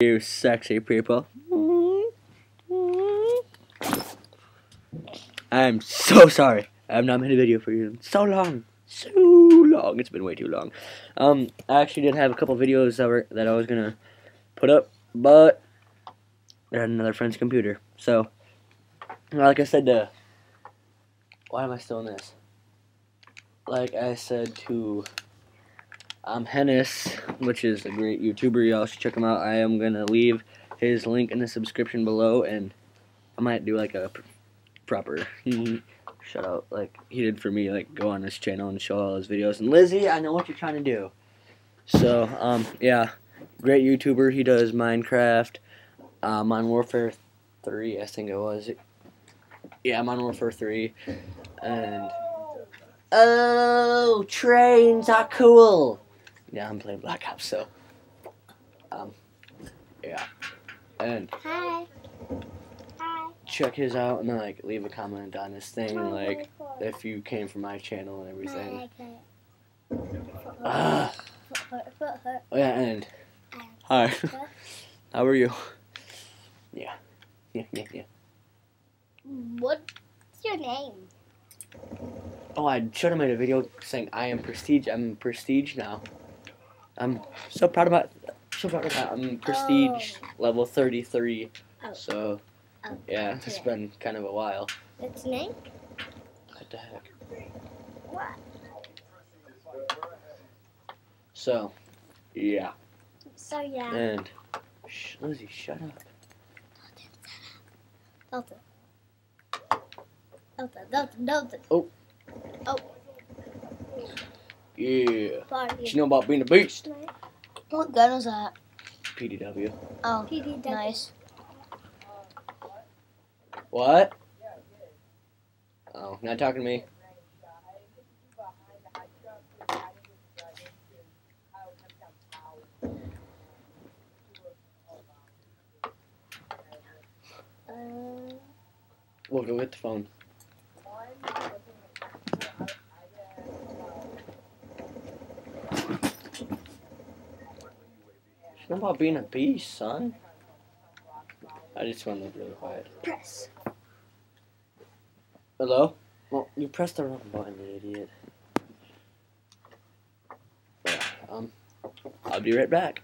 You sexy people. I'm so sorry. I have not made a video for you in so long. So long. It's been way too long. Um, I actually did have a couple videos that were that I was gonna put up, but they're on another friend's computer. So, like I said to, why am I still in this? Like I said to um, Henis, which is a great YouTuber. Y'all should check him out. I am gonna leave his link in the subscription below, and I might do like a pr proper shout out like he did for me. Like go on his channel and show all his videos. And Lizzie, I know what you're trying to do. So um, yeah, great YouTuber. He does Minecraft, uh, Modern Warfare 3, I think it was. Yeah, Modern Warfare 3, and oh, trains are cool. Yeah, I'm playing Black Ops, so um, yeah, and Hi. Hi. check his out and like leave a comment on his thing, like if you came from my channel and everything. Ah, oh yeah, and hi, how are you? Yeah, yeah, yeah, yeah. What's your name? Oh, I should have made a video saying I am prestige. I'm prestige now. I'm so proud about so proud of that. I'm um, prestige oh. level 33. Oh. So Oh, yeah, it's been kind of a while. That's name? What the heck? What? So yeah, So yeah. and shh, Lizzie, shut up. Delta. Delta. Delta. Delta. Oh. Oh. Yeah. Party. What you know about being a beast? What gun is that? PDW. Oh, PDW. nice. What? Oh, not talking to me. Uh, We'll go get the phone. It's not about being a beast, son. I just want to look really quiet. press. Hello? Well, you pressed the wrong button, you idiot. Yeah, um, I'll be right back.